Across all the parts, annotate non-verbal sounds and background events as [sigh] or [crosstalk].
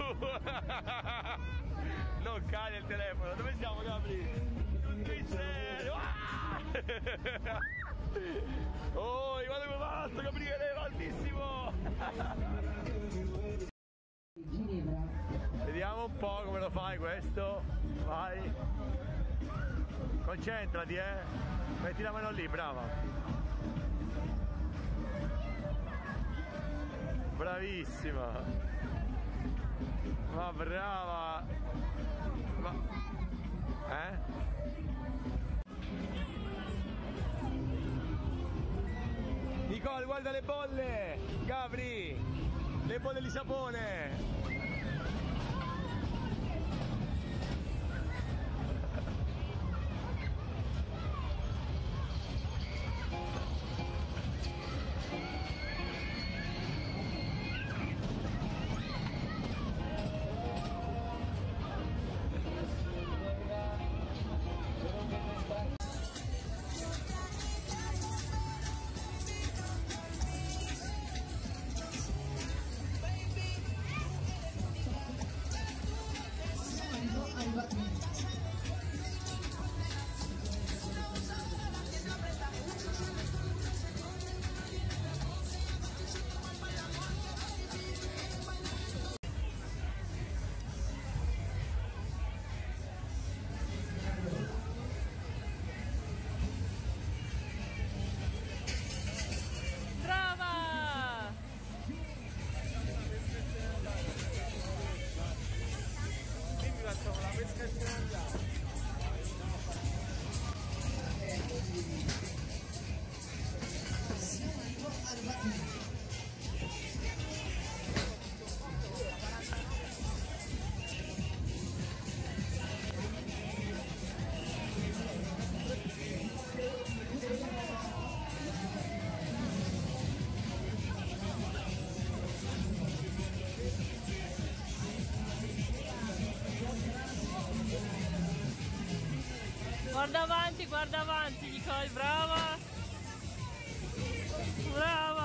[laughs] non cade il telefono. Dove siamo, Gabri? Che serio? Ah! Oh, guarda come va alto, Gabriele, altissimo! Vediamo un po' come lo fai questo. Vai. Concentrati, eh. Metti la mano lì, brava. Bravissima. Ma brava. Ma... Eh? Nicole, guarda le bolle! Gabri! Le bolle di sapone! Guarda avanti, guarda avanti, Nicole, brava! Brava!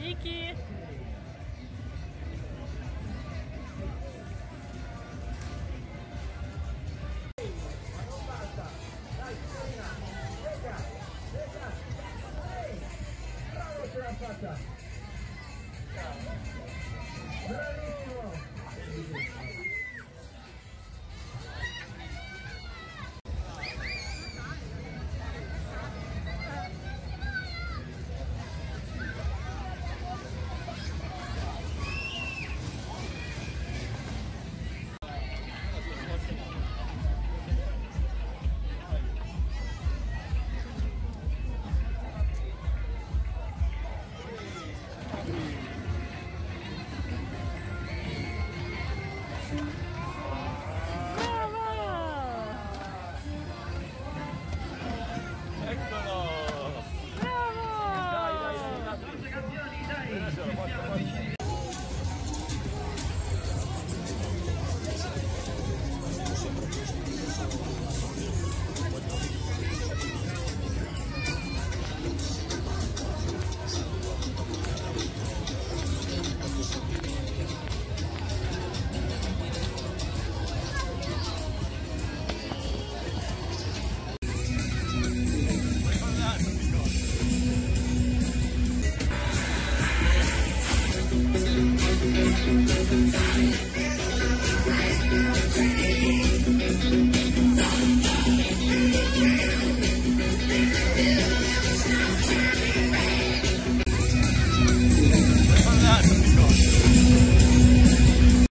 Vicky! Brava!